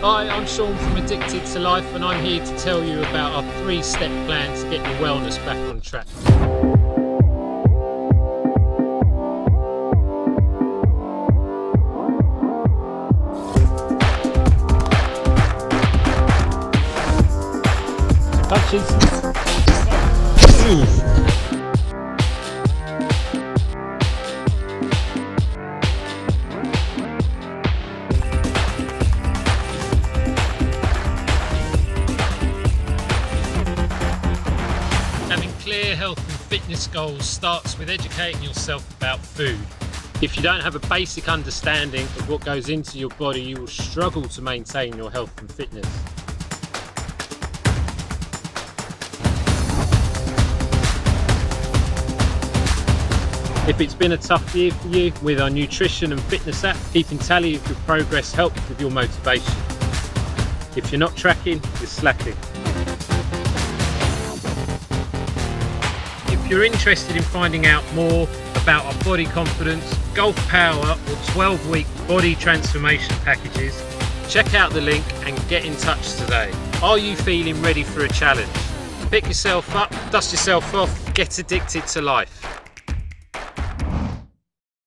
Hi, I'm Sean from Addicted to Life and I'm here to tell you about our three step plan to get your wellness back on track. Touches. Having clear health and fitness goals starts with educating yourself about food. If you don't have a basic understanding of what goes into your body, you will struggle to maintain your health and fitness. If it's been a tough year for you, with our nutrition and fitness app, keeping tally of your progress helps with your motivation. If you're not tracking, you're slacking. If you're interested in finding out more about our body confidence, golf power or 12 week body transformation packages, check out the link and get in touch today. Are you feeling ready for a challenge? Pick yourself up, dust yourself off, get addicted to life.